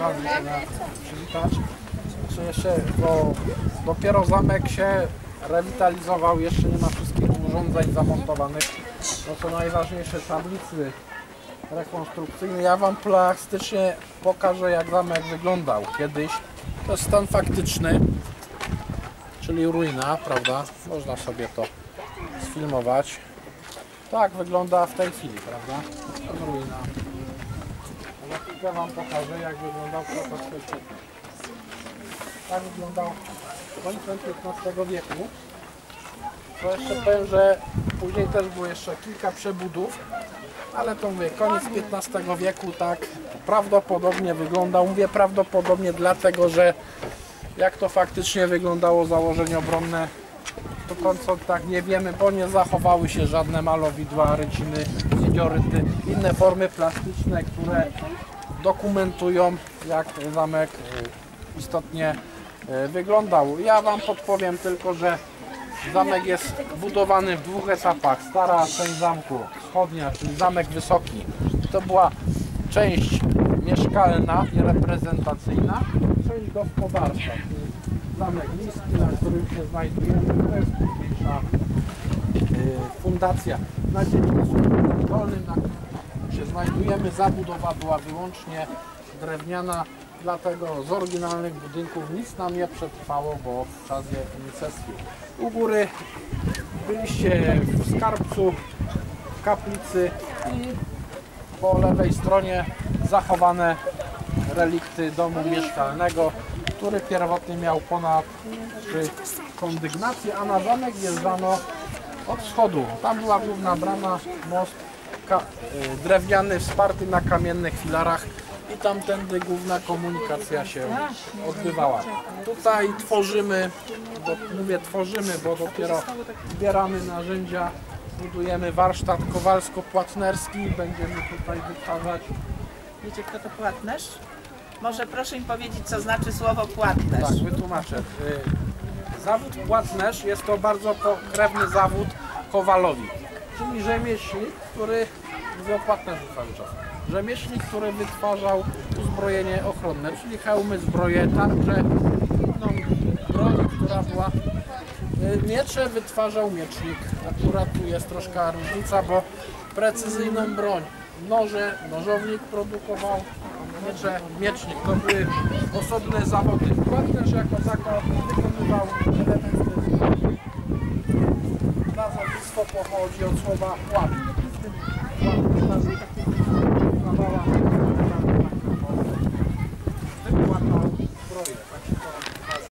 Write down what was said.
okazji przywitać. Czy jeszcze, bo dopiero zamek się rewitalizował, jeszcze nie ma wszystkich urządzeń zamontowanych. To są najważniejsze tablicy rekonstrukcyjne. Ja Wam plastycznie pokażę jak zamek wyglądał kiedyś. To jest stan faktyczny, czyli ruina, prawda? Można sobie to sfilmować. Tak wygląda w tej chwili, prawda? To jest ruina. Chwilkę Wam pokażę jak wyglądał prototyp. Tak wyglądał końcem XV wieku. To jeszcze powiem, że później też było jeszcze kilka przebudów, ale to mówię, koniec XV wieku tak prawdopodobnie wyglądał. Mówię prawdopodobnie dlatego, że jak to faktycznie wyglądało założenie obronne, do końca tak nie wiemy, bo nie zachowały się żadne malowidła, ryciny, widzioryty, inne formy plastyczne, które dokumentują jak zamek y, istotnie y, wyglądał. Ja Wam podpowiem tylko, że zamek jest budowany w dwóch etapach. Stara część zamku, wschodnia, czyli zamek wysoki, to była część mieszkalna i reprezentacyjna, część gospodarcza, zamek niski, na którym się znajdujemy, to jest późniejsza y, fundacja. Na dzielnicy dolnym, na znajdujemy, zabudowa była wyłącznie drewniana, dlatego z oryginalnych budynków nic nam nie przetrwało, bo czas je unicestwił. U góry byliście w skarbcu, w kaplicy i po lewej stronie zachowane relikty domu mieszkalnego, który pierwotnie miał ponad trzy kondygnacje, a na zamek wjeżdżano od wschodu. Tam była główna brama, most drewniany, wsparty na kamiennych filarach i tamtędy główna komunikacja się odbywała. Tutaj tworzymy, bo mówię tworzymy, bo dopiero zbieramy narzędzia, budujemy warsztat kowalsko-płatnerski, będziemy tutaj wytwarzać Wiecie kto to płatnerz? Może proszę mi powiedzieć, co znaczy słowo płatnerz. Tak, wytłumaczę. Y, Zawód płatnerz jest to bardzo pokrewny zawód kowalowi, czyli rzemieślnik, który, mówię o płatnerzu cały czas, rzemieślnik, który wytwarzał uzbrojenie ochronne, czyli hełmy, zbroje, tarcze, no, broń, która była y, Miecze wytwarzał miecznik. Akurat tu jest troszkę różnica, bo precyzyjną broń, noże, nożownik produkował, miecze, miecznik. To były osobne zawody. Płatnerz jako tako wykonywał elementy. Nazewnictwo pochodzi od słowa バババ